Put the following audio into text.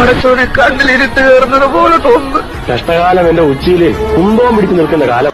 പടച്ചോനെ കണ്ണിലിരുട്ട് കയറുന്നത് പോലെ തോന്നുന്നു. കഷ്ടകാലം എന്റെ ഉച്ചിയിൽ കുന്തവും പിടിച്ചു നിൽക്കുന്ന കാലം